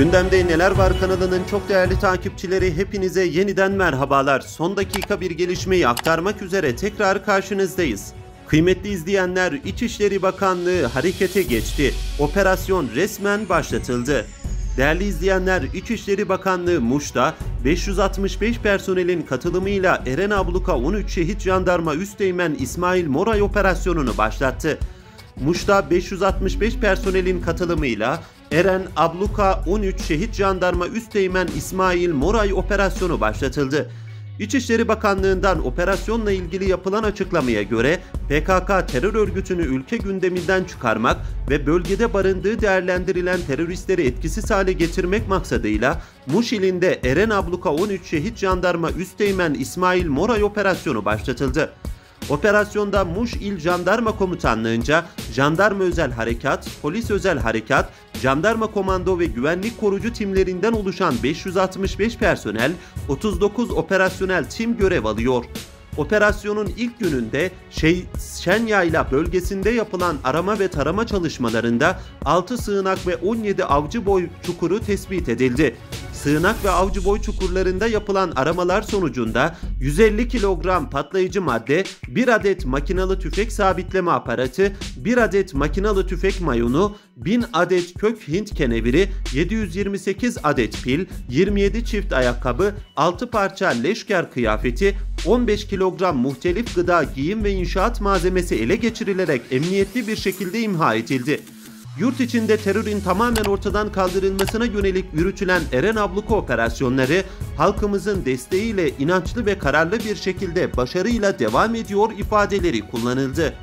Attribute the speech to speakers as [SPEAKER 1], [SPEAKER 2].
[SPEAKER 1] Gündemde Neler Var kanalının çok değerli takipçileri hepinize yeniden merhabalar. Son dakika bir gelişmeyi aktarmak üzere tekrar karşınızdayız. Kıymetli izleyenler İçişleri Bakanlığı harekete geçti. Operasyon resmen başlatıldı. Değerli izleyenler İçişleri Bakanlığı Muş'ta 565 personelin katılımıyla Eren Abluka 13 Şehit Jandarma Üsteğmen İsmail Moray operasyonunu başlattı. Muş'ta 565 personelin katılımıyla Eren Abluka 13 Şehit Jandarma Üsteğmen İsmail Moray operasyonu başlatıldı. İçişleri Bakanlığı'ndan operasyonla ilgili yapılan açıklamaya göre PKK terör örgütünü ülke gündeminden çıkarmak ve bölgede barındığı değerlendirilen teröristleri etkisiz hale getirmek maksadıyla Muş ilinde Eren Abluka 13 Şehit Jandarma Üsteğmen İsmail Moray operasyonu başlatıldı. Operasyonda Muş İl Jandarma Komutanlığınca Jandarma Özel Harekat, Polis Özel Harekat, Jandarma Komando ve Güvenlik Korucu timlerinden oluşan 565 personel, 39 operasyonel tim görev alıyor. Operasyonun ilk gününde şey, Şenyayla bölgesinde yapılan arama ve tarama çalışmalarında 6 sığınak ve 17 avcı boy çukuru tespit edildi. Sığınak ve avcı boy çukurlarında yapılan aramalar sonucunda 150 kilogram patlayıcı madde, 1 adet makinalı tüfek sabitleme aparatı, 1 adet makinalı tüfek mayonu, 1000 adet kök Hint keneviri, 728 adet pil, 27 çift ayakkabı, 6 parça leşker kıyafeti, 15 kilogram muhtelif gıda, giyim ve inşaat malzemesi ele geçirilerek emniyetli bir şekilde imha edildi. Yurt içinde terörün tamamen ortadan kaldırılmasına yönelik yürütülen Eren Abluka operasyonları halkımızın desteğiyle inançlı ve kararlı bir şekilde başarıyla devam ediyor ifadeleri kullanıldı.